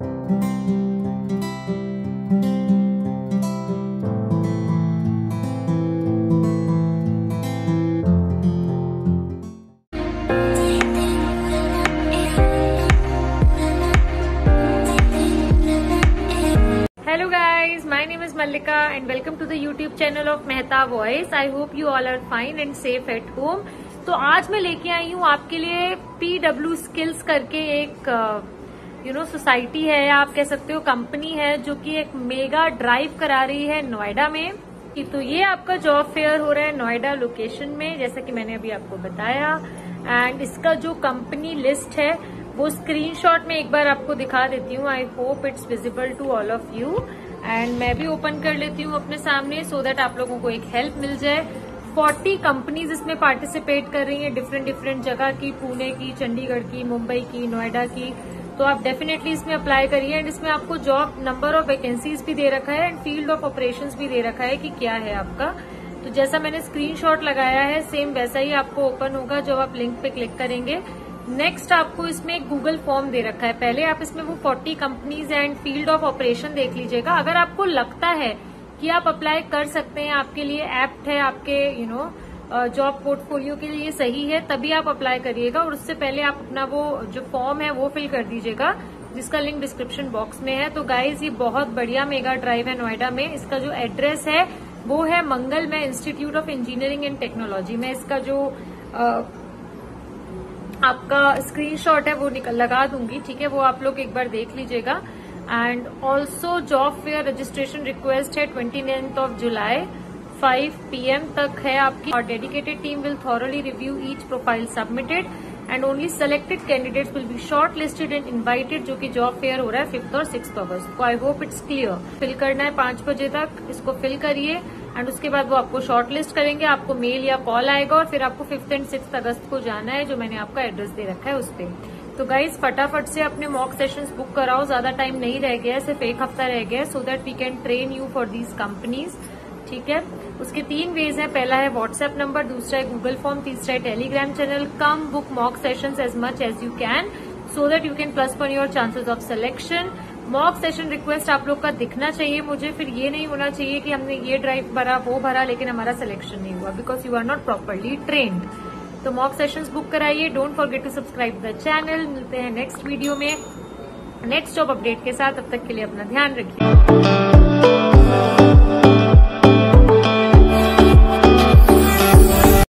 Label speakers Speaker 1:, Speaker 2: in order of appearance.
Speaker 1: Hello guys my name is Mallika and welcome to the YouTube channel of Mehta voice I hope you all are fine and safe at home तो आज मैं लेके आई हूँ आपके लिए P W skills करके एक you know society है या आप कह सकते हो कंपनी है जो कि एक मेगा ड्राइव करा रही है नोएडा में कि तो ये आपका जॉब फेयर हो रहा है नोएडा लोकेशन में, जैसा कि मैंने अभी आपको बताया। एंड इसका जो कंपनी लिस्ट है, वो स्क्रीनशॉट में एक बार आपको दिखा देती हूँ। I hope it's visible to all of you and मैं भी ओपन कर लेती हूँ अपने सामने सो so दैट आप लोगों को एक हेल्प मिल जाए। 40 कंपनीज़ इसमें पार्टिसिपेट कर रही हैं डिफरेंट डिफरेंट जगह की, पुणे की, चंडीगढ़ की, मुंबई की, नोएडा की। तो आप डेफिनेटली इसमें अप्लाई करिए एंड इसमें आपको जॉब नंबर ऑफ़ वैकेंसीज भी दे रखा है एंड फ़ील्ड ऑफ़ ऑपरेशंस भी दे रखा है कि क्या है आपका। तो जैसा मैंने स्क्रीनशॉट लगाया है सेम वैसा ही आपको ओपन होगा जब आप लिंक पे क्लिक करेंगे। नेक्स्ट आपको इसमें एक गूगल फॉर्म दे रखा है। पहले आप इसमें वो 40 companies and field of operation देख लीजिएगा। अगर आपको लगता है कि आप अप्लाई कर सकते हैं, आपके लिए एप्ट है, आपके you you know job portfolio के लिए सही है, तभी आप अप्लाई करिएगा और उससे पहले आप अपना वो जो फॉर्म है वो फिल कर दीजिएगा, जिसका लिंक डिस्क्रिप्शन बॉक्स में है। तो गाइज़ ये बहुत बढ़िया मेगा ड्राइव है नोएडा में। इसका जो एड्रेस है, वो है Mangalmay institute of engineering and technology में। इसका जो आपका स्क्रीनशॉट है वो निकल, लगा दूँगी, ठीक है? वो आप लोग एक बार देख लीजिएगा। And also job fair registration request है ट्वेंटी ऑफ़ जुलाई 5 पीएम तक है आपकी। और dedicated team will thoroughly review each profile submitted and only selected candidates will be short listed and invited जो कि जॉब फेयर हो रहा है फिफ्थ और सिक्स अगस्त को I hope it's clear fill करना है पाँच बजे तक, इसको फिल करिए एंड उसके बाद वो आपको शॉर्ट लिस्ट करेंगे, आपको मेल या कॉल आएगा और फिर आपको फिफ्थ एंड सिक्स अगस्त को जाना है, जो मैंने आपका एड्रेस दे रखा है उस पर तो गाइज़ फटाफट से अपने मॉक सेशंस बुक कराओ, ज़्यादा टाइम नहीं रह गया सिर्फ़ एक हफ़्ता रह गया so that we can train you for these companies ठीक है? उसके तीन वेज है। पहला है व्हाट्सएप नंबर दूसरा है गूगल फॉर्म तीसरा है Telegram channel come book mock session as much as you can so that you can plus for your chances of selection mock session request आप लोग का दिखना चाहिए मुझे। फिर ये नहीं होना चाहिए कि हमने ये ड्राइव भरा, वो भरा, लेकिन हमारा सिलेक्शन नहीं हुआ because you are not properly trained तो मॉक सेशंस बुक कराइए। Don't forget to subscribe the channel मिलते हैं नेक्स्ट वीडियो में। नेक्स्ट जॉब अपडेट के साथ। अब तक के लिए अपना ध्यान रखिए।